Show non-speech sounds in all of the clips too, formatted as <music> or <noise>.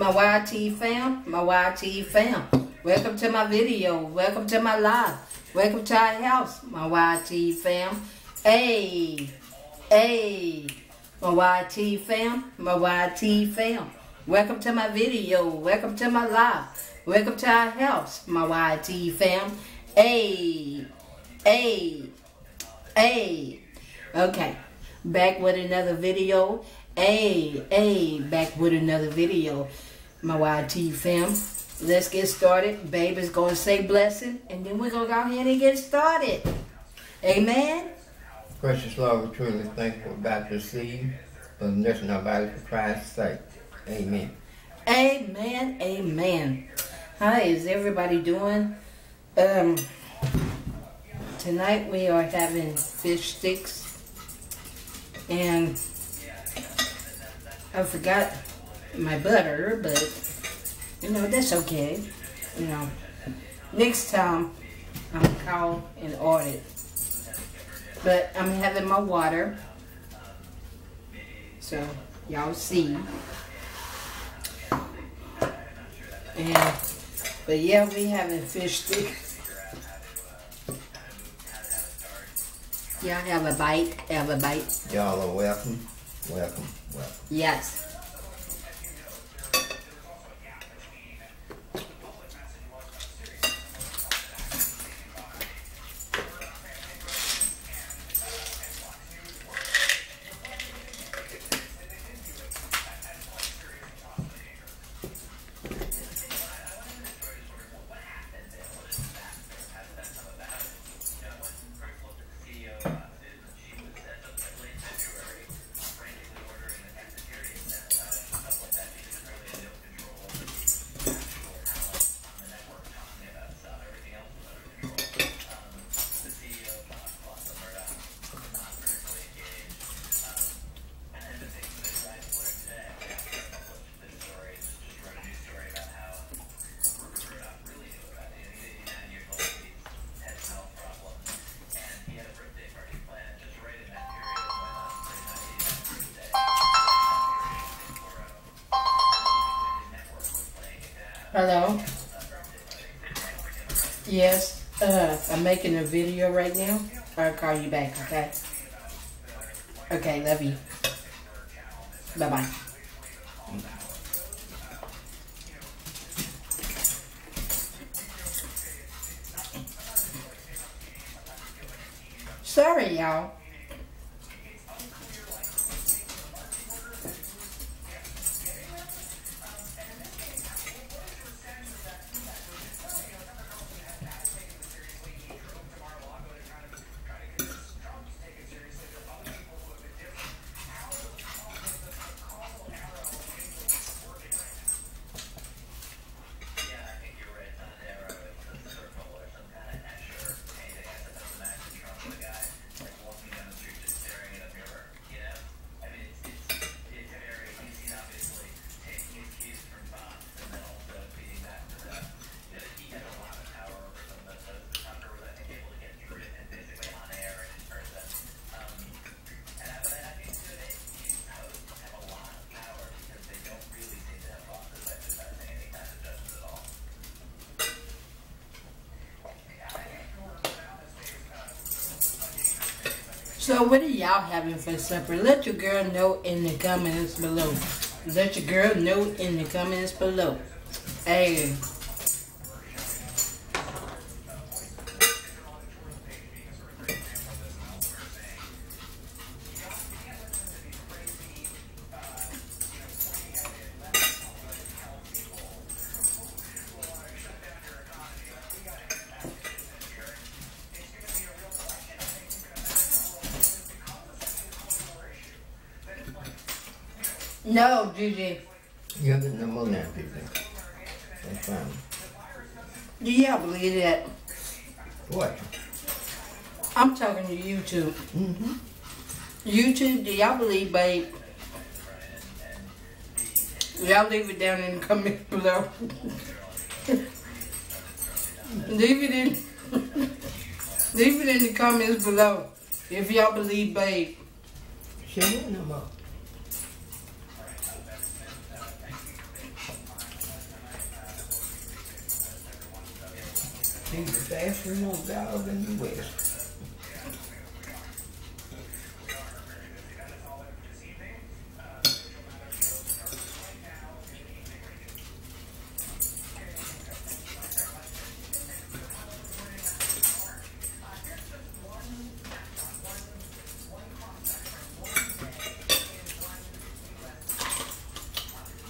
my YT fam, my YT fam. Welcome to my video. Welcome to my live. Welcome to our house, my YT fam. Hey, hey, my YT fam, my YT fam. Welcome to my video. Welcome to my live. Welcome to our house, my YT fam. Hey, hey, hey. Okay, back with another video. Hey, hey, back with another video, my YT fam. Let's get started. Baby's gonna say blessing, and then we're gonna go ahead and get started. Amen. Precious Lord, we're truly thankful about to see you, for nursing our body for Christ's sake. Amen. Amen. Amen. How is everybody doing? Um, tonight we are having fish sticks, and I forgot my butter, but you know that's okay. You know, next time I'm call and audit. But I'm having my water, so y'all see. And but yeah, we having fish sticks. Y'all have a bite. Have a bite. Y'all are welcome, welcome, welcome. Yes. Hello. Yes. Uh, I'm making a video right now. I'll call you back. Okay. Okay. Love you. Bye bye. Sorry, y'all. So what are y'all having for supper? Let your girl know in the comments below. Let your girl know in the comments below. Hey. No, Gigi. You have no more now, people. That's fine. Do y'all believe that? What? I'm talking to YouTube. Mm-hmm. YouTube, do y'all believe, babe? Y'all leave it down in the comments <laughs> below. leave it in <laughs> leave it in the comments below if y'all believe babe. She ain't no more. He's the fastest little dog in the West.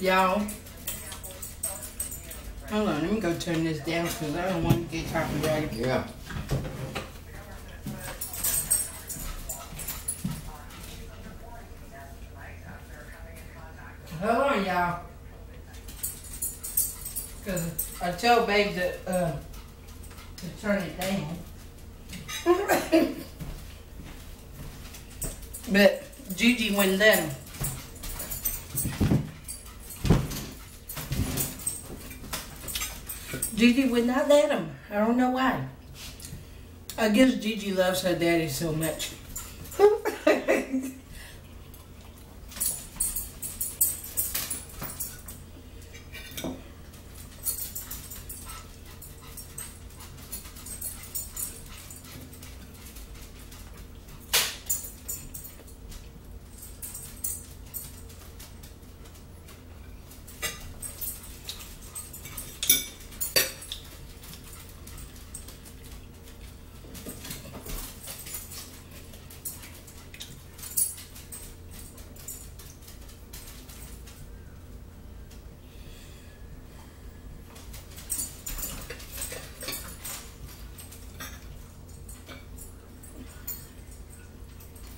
Y'all. Hold on, let me go turn this down because I don't want to get copyrighted. Yeah. Hold on, y'all. Because I told Babe to, uh, to turn it down. <laughs> but Gigi wouldn't let him. Gigi would not let him. I don't know why. I guess Gigi loves her daddy so much.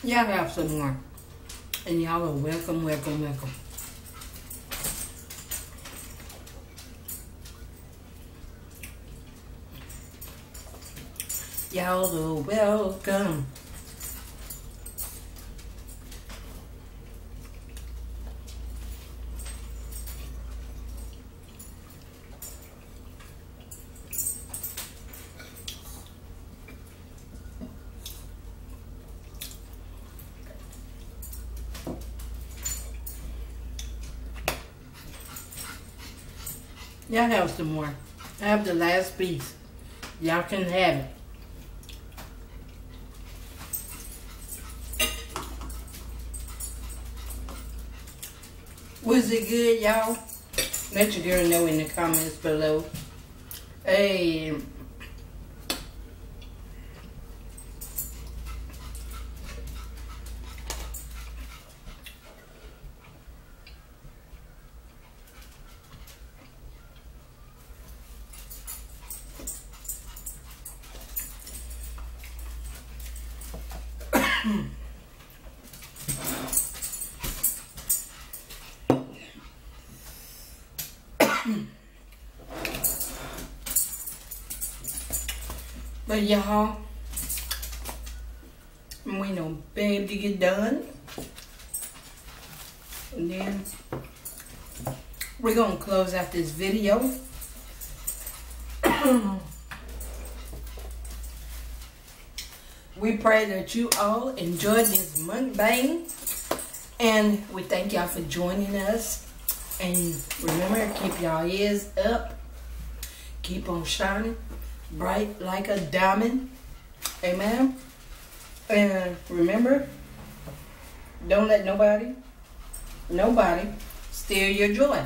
Y'all have some more. And y'all are welcome, welcome, welcome. Y'all are welcome. Y'all have some more. I have the last piece. Y'all can have it. Was it good, y'all? Let your girl know in the comments below. Hey, But y'all, I'm waiting on babe to get done. And then we're gonna close out this video. we pray that you all enjoyed this mukbang. And we thank y'all for joining us. And remember, keep y'all ears up. Keep on shining bright like a diamond. Amen. And remember, don't let nobody, nobody steal your joy.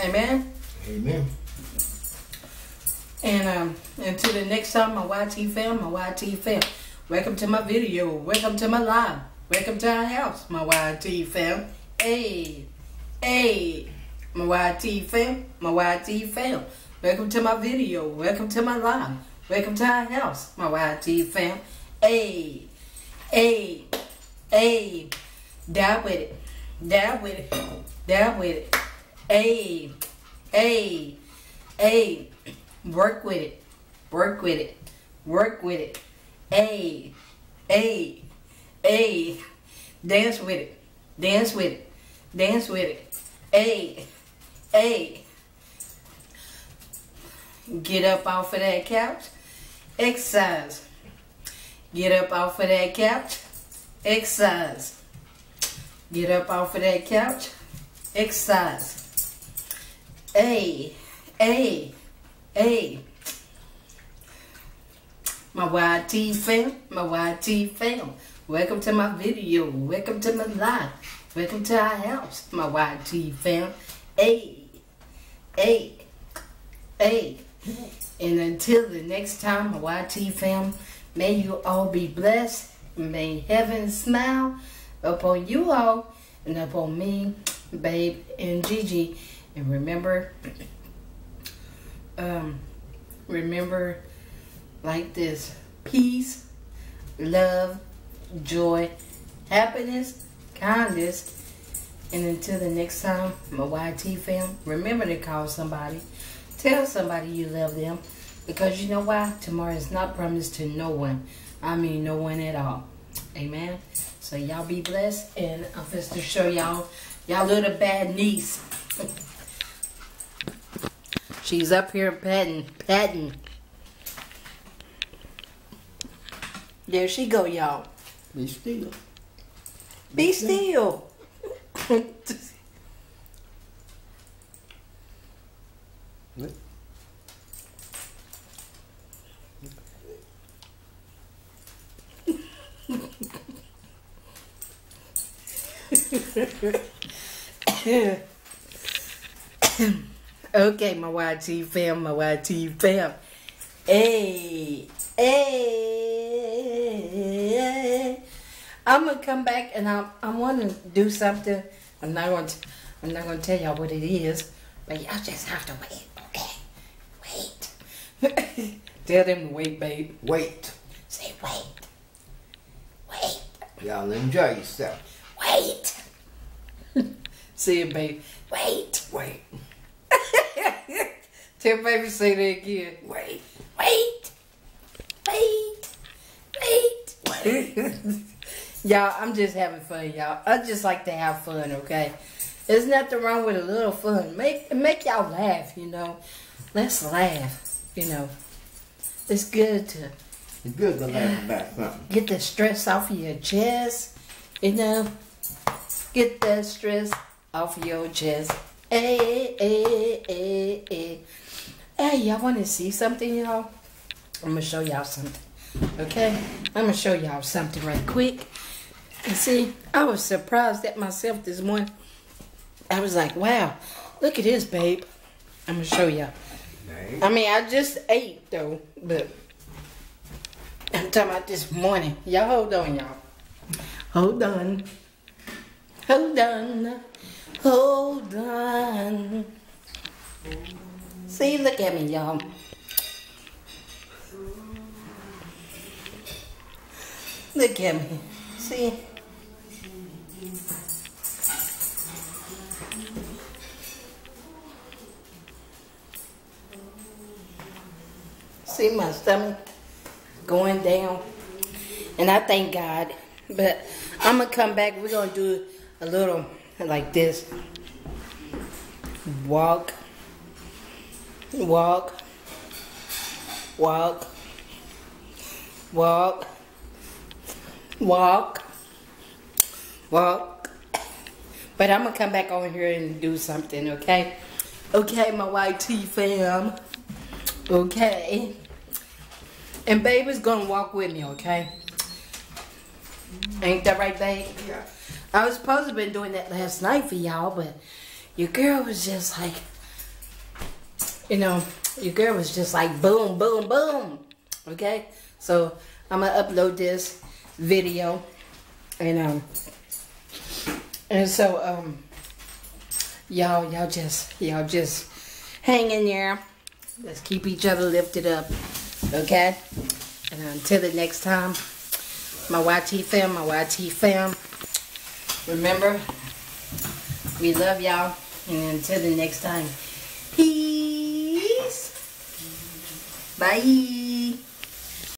Amen. Amen. And um, until the next time, my YT fam, my YT fam. Welcome to my video. Welcome to my live. Welcome to our house, my YT fam. Hey, hey, my YT fam, my YT fam. Welcome to my video. Welcome to my live. Welcome to our house, my YT fam. Hey, hey, hey. Dab with it. Dab with it. Dab with it. Hey, hey, hey. Work with it. Work with it. Work with it. Hey, hey, hey. Dance with it. Dance with it. Dance with it. Hey, hey. Get up off of that couch. Exercise. Get up off of that couch. Exercise. Get up off of that couch. Exercise. Hey, hey, hey. my YT fam, my YT fam. Welcome to my video. Welcome to my live. Welcome to our house, my YT fam. Hey, hey, hey. And until the next time, my YT fam, may you all be blessed. May heaven smile upon you all and upon me, babe, and Gigi. And remember, <clears throat> um, remember like this peace, love, joy, happiness, kindness. And until the next time, my YT fam, remember to call somebody. Tell somebody you love them. Because you know why? Tomorrow is not promised to no one. I mean, no one at all. Amen. So y'all be blessed. And I'm just to show y'all, y'all little bad niece. <laughs> She's up here petting, petting. There she go, y'all. Be still. Be still. okay, my YT fam, my YT fam. Hey, hey. I'm gonna come back and I'm I want to do something. I'm not to I'm not going to tell y'all what it is, but y'all just have to wait. Okay, wait. <laughs> tell them to wait, babe. Wait. Say wait, wait, Y'all enjoy yourself. wait. <laughs> Say it, babe. Wait. Wait. <laughs> Tell baby say that again. Wait. Wait. Wait. Wait. Wait. Y'all, I'm just having fun, y'all. I just like to have fun, okay? There's nothing wrong with a little fun. Make make y'all laugh, you know. Let's laugh, you know. It's good to It's good to laugh about something. get the stress off of your chest, you know. Get that stress off your chest. Hey, hey, hey, hey. Hey, y'all want to see something, y'all? I'm gonna show y'all something. Okay? I'm gonna show y'all something right quick. And see, I was surprised at myself this morning. I was like, wow, look at this, babe. I'm gonna show y'all. Right. I mean, I just ate though, but I'm talking about this morning. Y'all hold on, y'all. Hold on. Hold on. Hold on. See, look at me, y'all. Look at me. See? See my stomach going down. And I thank God. But I'm going to come back. We're going to do a little like this. Walk. Walk. Walk. Walk. Walk. Walk. But I'm going to come back over here and do something, okay? Okay, my YT fam. Okay. And baby's gonna walk with me, okay? Ain't that right, babe? Yeah. I was supposed to have been doing that last night for y'all, but your girl was just like, you know, your girl was just like boom, boom, boom. Okay? So I'm gonna upload this video and um and so um y'all y'all just y'all just hang in there. Let's keep each other lifted up. Okay? And until the next time, my YT fam, my YT fam. Remember, we love y'all. And until the next time, peace. Bye.